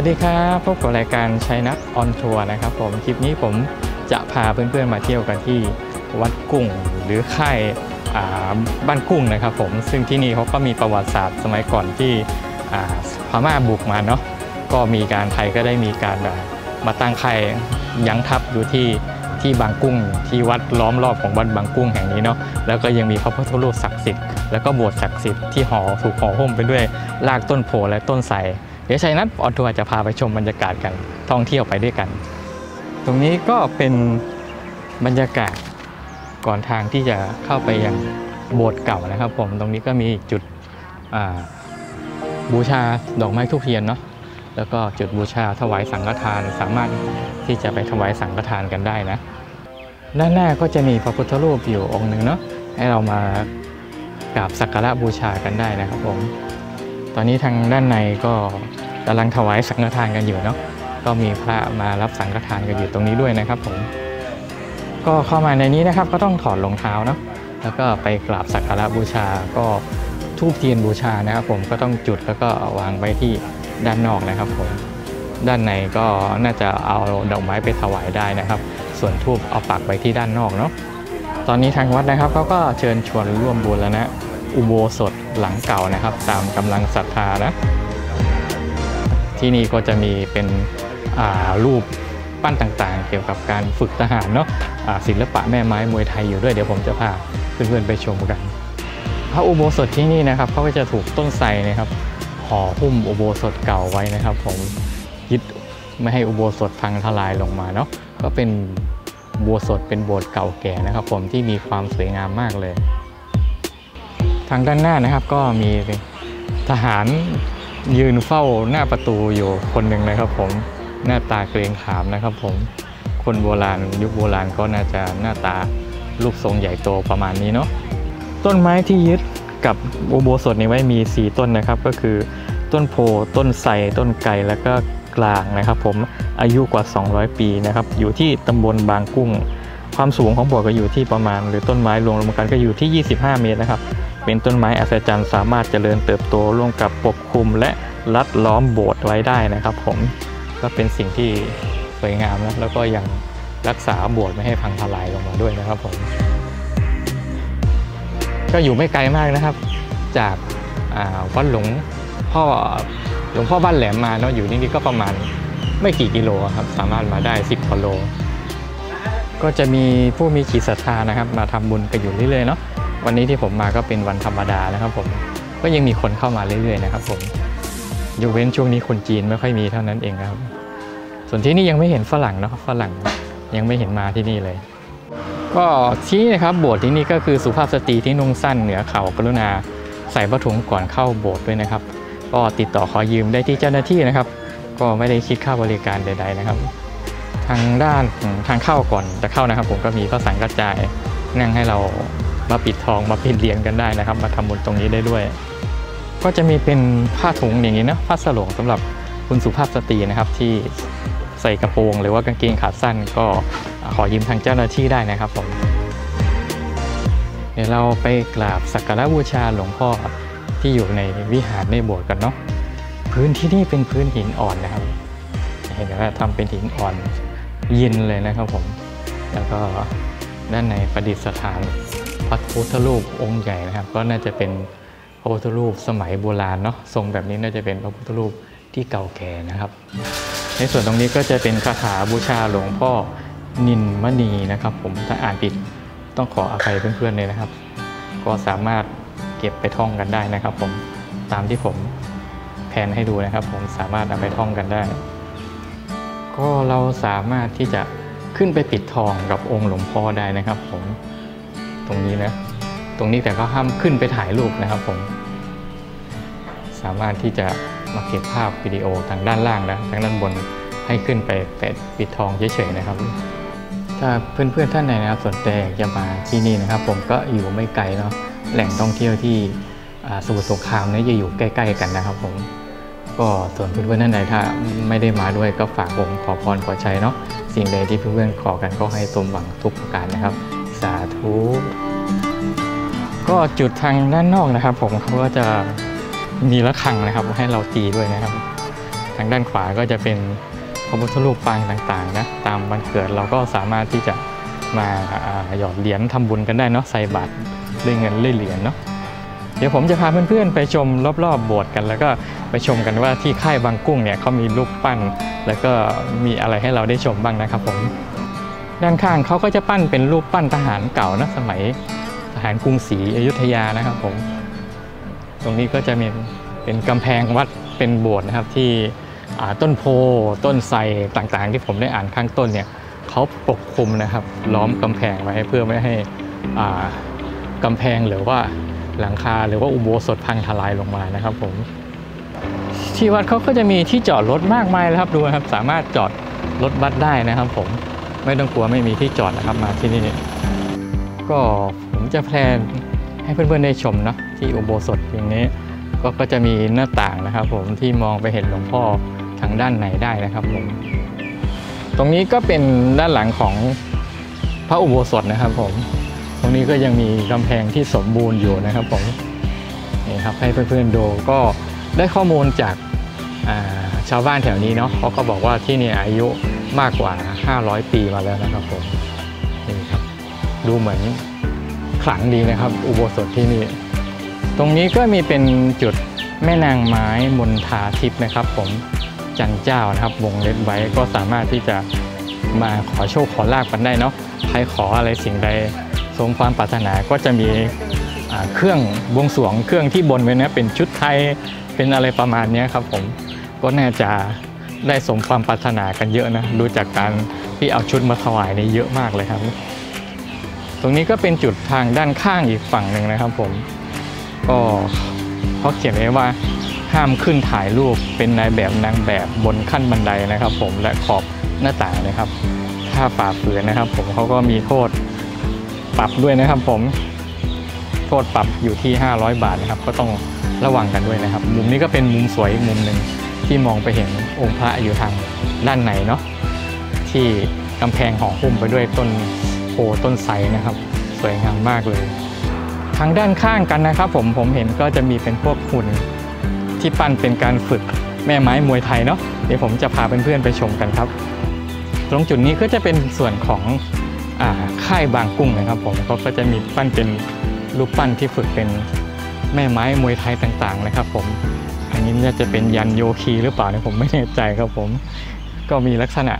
สวัสดีครับพบกับรายการชัยนัท on tour นะครับผมคลิปนี้ผมจะพาเพื่อนๆมาเที่ยวกันที่วัดกุ้งหรือค่ายเอ่อบางกุ้งนะครับผมซึ่งที่นี่เขาก็มีประวัติศาสตร์สมัยก่อนที่พม่าบุกมาเนาะก็มีการไทยก็ได้มีการมาตั้งค่ายยั้งทัพอยู่ที่ที่บางกุ้งที่วัดล้อมรอบของวัดบางกุ้งแห่งนี้เนาะแล้วก็ยังมีพระพุทธรูปศักดิ์สิทธิ์แล้วก็โบสถ์ศักดิ์สิทธิ์ที่ห่อถูกห่อหุ้มไปด้วยรากต้นโพและต้นไทร เดี๋ยวชัยนัท on tour จะพาไปชมบรรยากาศกันท่องเที่ยวไปด้วยกัน ตรงนี้ก็เป็นบรรยากาศก่อนทางที่จะเข้าไปยังโบสถ์เก่านะครับ ผมตรงนี้ก็มีจุดบูชาดอกไม้ธูปเทียนเนาะแล้วก็จุดบูชาถวายสังฆทานสามารถที่จะไปถวายสังฆทานกันได้นะด้านหน้าก็จะมีพระพุทธรูปอยู่องค์หนึ่งเนาะให้เรามากราบสักการะบูชากันได้นะครับผม ตอนนี้ทางด้านในก็กำลังถวายสังฆทานกันอยู่เนาะก็มีพระมารับสังฆทานกันอยู่ตรงนี้ด้วยนะครับผมก็เข้ามาในนี้นะครับ ก็ต้องถอดรองเท้าเนาะแล้วก็ไปกราบสักการะบูชาก็ทูบเทียนบูชานะครับ ผมก็ต้องจุดแล้วก็วางไว้ที่ด้านนอกนะครับผมด้านในก็น่าจะเอาดอกไม้ไปถวายได้นะครับ ส่วนทูบเอาปักไว้ที่ด้านนอกเนาะตอนนี้ทางวัดนะครับเขาก็เชิญชวนร่วมบุญแล้วนะ อุโบสถหลังเก่านะครับ ตามกำลังศรัทธานะ ที่นี่ก็จะมีเป็นรูปปั้นต่างๆ เกี่ยวกับการฝึกทหารเนาะอ่าศิลปะแม่ไม้มวยไทยอยู่ด้วยเดี๋ยวผมจะพาเพื่อนๆไปชมกัน พระอุโบสถที่นี่นะครับเขาก็จะถูกต้นไทรนะครับห่อหุ้มอุโบสถเก่าไว้นะครับ ผมยึดไม่ให้อุโบสถพังทลายลงมาเนาะก็เป็นอุโบสถเป็นโบสถ์เก่าแก่นะครับ ผมที่มีความสวยงามมากเลย ทางด้านหน้านะครับก็มีทหารยืนเฝ้าหน้าประตูอยู่คนหนึ่งนะครับผมหน้าตาเกรงขามนะครับผมคนโบราณยุคโบราณก็น่าจะหน้าตารูปทรงใหญ่โตประมาณนี้เนาะต้นไม้ที่ยึดกับอุโบสถนี้ไว้มี 4 ต้นนะครับ ก็คือต้นโพต้นไทรต้นไก่แล้วก็กลางนะครับ ผมอายุกว่า 200 ปีนะครับ อยู่ที่ตำบลบางกุ้ง ความสูงของโบสถ์ก็อยู่ที่ประมาณ หรือต้นไม้รวมรวมกันก็อยู่ที่ 25 เมตรนะครับ เป็นต้นไม้อัศจรรย์สามารถเจริญเติบโตร่วมกับปกคลุมและรัดล้อมโบสถ์ไว้ได้นะครับ ผมก็เป็นสิ่งที่สวยงามนะแล้วก็ยังรักษาโบสถ์ไม่ให้พังทลายลงมาด้วยนะครับผมก็อยู่ไม่ไกลมากนะครับ จากวัดหลวงพ่อหลวงพ่อบ้านแหลมมาเนาะอยู่นี่ก็ประมาณไม่กี่กิโลครับ สามารถมาได้ 10กว่าโลก็จะมีผู้มีจิตศรัทธานะครับ มาทำบุญกันอยู่เรื่อยๆเนาะ วันนี้ที่ผมมาก็เป็นวันธรรมดานะครับผมก็ยังมีคนเข้ามาเรื่อยๆนะครับผมยกเว้นช่วงนี้คนจีนไม่ค่อยมีเท่านั้นเองครับ ส่วนที่นี่ยังไม่เห็นฝรั่งเนาะฝรั่งยังไม่เห็นมาที่นี่เลย ก็ที่นี่นะครับโบสถ์ที่นี่ก็คือสุภาพสตรีที่นุ่งสั้นเหนือเข่ากรุณาใส่ผ้าถุงก่อนเข้าโบสถ์ด้วยนะครับ ก็ติดต่อขอยืมได้ที่เจ้าหน้าที่นะครับ ก็ไม่ได้คิดค่าบริการใด ๆนะครับ ทางด้านทางเข้าก่อนจะเข้านะครับ ผมก็มีพระสังกระจายนั่งให้เรา มาปิดทองมาปิดเหรียญกันได้นะครับ มาทำบุญตรงนี้ได้ด้วย ก็จะมีเป็นผ้าถุงอย่างนี้นะผ้าสโลงสำหรับคุณสุภาพสตรีนะครับที่ใส่กระโปรงหรือว่ากางเกงขาสั้นก็ขอยืมทางเจ้าหน้าที่ได้นะครับผมเดี๋ยวเราไปกราบสักการะบูชาหลวงพ่อที่อยู่ในวิหารในโบสถ์กันเนาะพื้นที่นี่เป็นพื้นหินอ่อนนะครับ เห็นไหมว่าทำเป็นหินอ่อนเย็นเลยนะครับผม แล้วก็ด้านในประดิษฐาน พระพุทธรูปองค์ใหญ่นะครับ ก็น่าจะเป็นพระพุทธรูปสมัยโบราณเนาะทรงแบบนี้น่าจะเป็นพระพุทธรูปที่เก่าแก่นะครับ ในส่วนตรงนี้ก็จะเป็นคาถาบูชาหลวงพ่อนินมณีนะครับ ผมถ้าอ่านผิดต้องขออภัยเพื่อนๆเลยนะครับ ก็สามารถเก็บไปท่องกันได้นะครับ ผมตามที่ผมแผนให้ดูนะครับ ผมสามารถเอาไปท่องกันได้ ก็เราสามารถที่จะขึ้นไปปิดทองกับองค์หลวงพ่อได้นะครับ ผม ตรงนี้นะ ตรงนี้แต่ก็ห้ามขึ้นไปถ่ายรูปนะครับผม สามารถที่จะมาเก็บภาพวิดีโอทางด้านล่างนะทางด้านบนให้ขึ้นไปแปะปิดทองเฉยๆนะครับ ถ้าเพื่อนๆท่านไหนนะครับสนใจจะมาที่นี่นะครับ ผมก็อยู่ไม่ไกลเนาะแหล่งท่องเที่ยวที่สมุทรสงครามเนี่ยจะอยู่ใกล้ ๆ กันนะครับ ผม ก็ส่วนเพื่อนๆท่านใดถ้าไม่ได้มาด้วยก็ฝากผมขอพรขอชัยเนาะสิ่งใดที่เพื่อนๆขอกันก็ให้สมหวังทุกประการนะครับ สาธุก็จุดทางด้านนอกนะครับ ผมเขาก็จะมีระฆังนะครับ ให้เราตีด้วยนะครับ ทางด้านขวาก็จะเป็นพระพุทธรูปปางต่างๆนะตามวันเกิดเราก็สามารถที่จะมาหยอดเหรียญทำบุญกันได้เนาะใส่บาตรด้วยเงินด้วยเหรียญเนาะเดี๋ยวผมจะพาเพื่อนๆ ไปชมรอบๆโบสถ์กัน แล้วก็ไปชมกันว่าที่ค่ายบางกุ้งเนี่ยเขามีรูปปั้น แล้วก็มีอะไรให้เราได้ชมบ้างนะครับผม ด้านข้างเขาก็จะปั้นเป็นรูปปั้นทหารเก่านะสมัยทหารกรุงศรีอยุธยานะครับผม ตรงนี้ก็จะมีเป็นกำแพงวัดเป็นโบสถ์นะครับที่ต้นโพต้นไทรต่างๆ ที่ผมได้อ่านข้างต้นเนี่ยเขาปกคลุมนะครับ ล้อมกำแพงไว้เพื่อไม่ให้กำแพงหรือว่าหลังคาหรือว่าอุโบสถพังทลายลงมานะครับผม ที่วัดเขาก็จะมีที่จอดรถมากมายเลยครับดูนะครับ สามารถจอดรถวัดได้นะครับผม ไม่ต้องกลัวไม่มีที่จอดนะครับมาที่นี่ก็ผมจะแพลนให้เพื่อนๆได้ชมเนาะที่อุโบสถอย่างนี้ก็ก็จะมีหน้าต่างนะครับ ผมที่มองไปเห็นหลวงพ่อทางด้านไหนได้นะครับผมตรงนี้ก็เป็นด้านหลังของพระอุโบสถนะครับ ผม ตรงนี้ก็ยังมีกำแพงที่สมบูรณ์อยู่นะครับ ผมนี่ครับให้เพื่อนๆดูก็ได้ข้อมูลจาก ชาวบ้านแถวนี้เนาะเขาก็บอกว่าที่นี่อายุมากกว่า 500 ปีมาแล้วนะครับผมนี่ครับ ดูเหมือนขลังดีนะครับ อุโบสถที่นี่ ตรงนี้ก็มีเป็นจุดแม่นางไม้มนทาทิพย์นะครับ ผมจันเจ้านะครับ วงเล็บไว้ก็สามารถที่จะมาขอโชคขอลาบกันได้เนาะใครขออะไรสิ่งใดสมความปรารถนาก็จะมีเครื่องบวงสรวงเครื่องที่บนไว้นะเป็นชุดไทยเป็นอะไรประมาณนี้ครับผม ก็น่าจะได้สมความปรารถนากันเยอะนะ ดูจากการที่เอาชุดมาถวายนี่เยอะมากเลยครับ ตรงนี้ก็เป็นจุดทางด้านข้างอีกฝั่งหนึ่งนะครับผม ก็เขาเขียนไว้ว่าห้ามขึ้นถ่ายรูปเป็นนายแบบนางแบบบนขั้นบันไดนะครับ ผมและขอบหน้าต่างนะครับ ถ้าฝ่าฝืนนะครับ ผมเขาก็มีโทษปรับด้วยนะครับ ผมโทษปรับอยู่ที่ 500 บาทนะครับ ก็ต้องระวังกันด้วยนะครับ มุมนี้ก็เป็นมุมสวยอีกมุมหนึ่ง ที่มองไปเห็นองค์พระอยู่ทางด้านในเนาะที่กำแพงห่อหุ้มไปด้วยต้นโพต้นไทรนะครับ สวยงามมากเลย ทางด้านข้างกันนะครับ ผมผมเห็นก็จะมีเป็นพวกหุ่นที่ปั้นเป็นการฝึกแม่ไม้มวยไทยเนาะเดี๋ยวผมจะพาเพื่อนๆไปชมกันครับ ตรงจุดนี้ก็จะเป็นส่วนของอค่ายบางกุ้งนะครับผมก็จะมีปั้นเป็นรูปปั้นที่ฝึกเป็นแม่ไม้มวยไทยต่างๆนะครับ ผม นี้น่าจะเป็นยันโยคีหรือเปล่าเนี่ยผมไม่แน่ใจครับผม ก็มีลักษณะ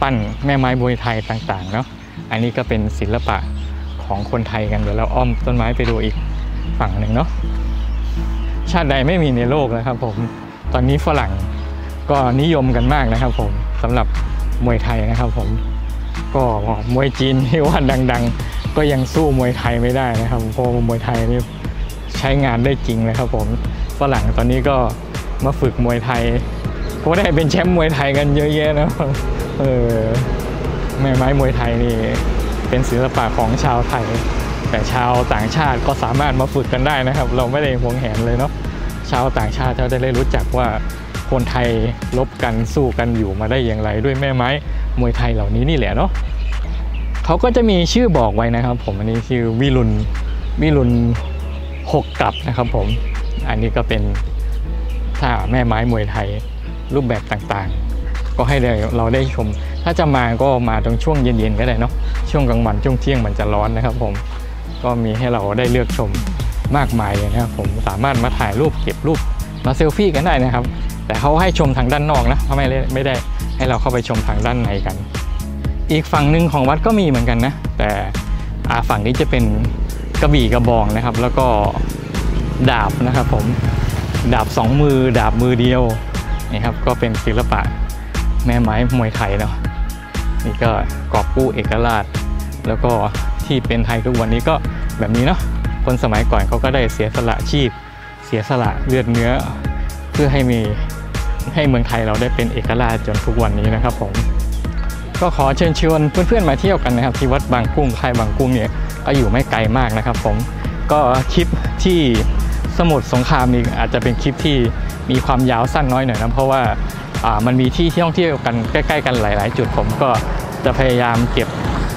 ปั้นแม่ไม้มวยไทยต่างๆเนาะอันนี้ก็เป็นศิลปะของคนไทยกันเดี๋ยวเราอ้อมต้นไม้ไปดูอีกฝั่งหนึ่งเนาะชาติใดไม่มีในโลกนะครับผมตอนนี้ฝรั่งก็นิยมกันมากนะครับผมสำหรับมวยไทยนะครับผมก็มวยจีนที่ว่าดัง ๆ ก็ยังสู้มวยไทยไม่ได้นะครับเพราะมวยไทยนี่ใช้งานได้จริงนะครับผมฝรั่งตอนนี้ก็ มาฝึกมวยไทยเพราะได้เป็นแชมป์มวยไทยกันเยอะแยะนะเออแม่ไม้มวยไทยนี่เป็นศิลปะของชาวไทย แต่ชาวต่างชาติก็สามารถมาฝึกกันได้นะครับ เราไม่ได้หวงแหนเลยเนาะชาวต่างชาติเขาจะได้รู้จักว่าคนไทยลบกันสู้กันอยู่มาได้อย่างไร ด้วยแม่ไม้มวยไทยเหล่านี้นี่แหละเนาะเขาก็จะมีชื่อบอกไว้นะครับ ผมอันนี้ชื่อวิรุณวิรุณหกกลับนะครับผม อันนี้ก็เป็น ท่าแม่ไม้มวยไทยรูปแบบต่างๆ ก็ให้เราได้ชม ถ้าจะมาก็มาตรงช่วงเย็นๆก็ได้เนาะช่วงกลางวันช่วงเที่ยงมันจะร้อนนะครับผมก็มีให้เราได้เลือกชมมากมายเลยนะครับผมสามารถมาถ่ายรูปเก็บรูปมาเซลฟี่กันได้นะครับ แต่เขาให้ชมทางด้านนอกนะเขาไม่ได้ไม่ได้ให้เราเข้าไปชมทางด้านในกัน อีกฝั่งหนึ่งของวัดก็มีเหมือนกันนะ แต่ฝั่งนี้จะเป็นกระบี่กระบองนะครับ แล้วก็ดาบนะครับผม ดาบสองมือดาบมือเดียวนี่ครับก็เป็นศิลปะแม่ไม้มวยไทยเนาะนี่ก็กอบกู้เอกราช แล้วก็ที่เป็นไทยทุกวันนี้ก็แบบนี้เนาะคนสมัยก่อนเขาก็ได้เสียสละชีพ เสียสละเลือดเนื้อ เพื่อให้มีให้เมืองไทยเราได้เป็นเอกราชจนทุกวันนี้นะครับผมก็ขอเชิญชวนเพื่อนๆมาเที่ยวกันนะครับที่วัดบางกุ้งค่ายบางกุ้งเนี่ยก็อยู่ไม่ไกลมากนะครับผมก็คลิปที่ สมุทรสงครามนี่อาจจะเป็นคลิปที่มีความยาวสั้นน้อยหน่อยนะเพราะว่ามันมีที่ท่องเที่ยวกันใกล้ ๆ กันหลาย ๆ จุดผมก็จะพยายามเก็บ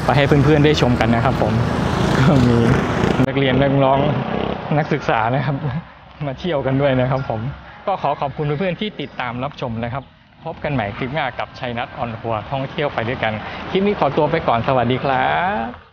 ไปให้เพื่อนๆได้ชมกันนะครับผมก็มีนักเรียนนักร้องนักศึกษานะครับ มาเที่ยวกันด้วยนะครับ ผมก็ขอขอบคุณเพื่อนๆที่ติดตามรับชมนะครับ พบกันใหม่คลิปหน้ากับชัยนัทออนทัวร์ท่องเที่ยวไปด้วยกัน คลิปนี้ขอตัวไปก่อนสวัสดีครับ